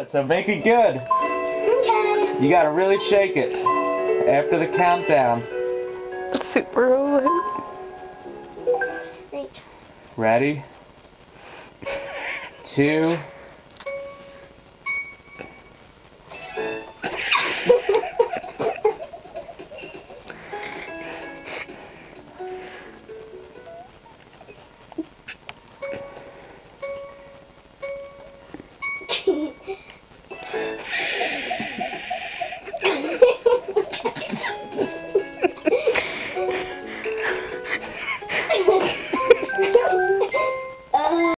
it, so make it good. Okay. You gotta really shake it after the countdown. Super rolling. Wait. Ready? Two,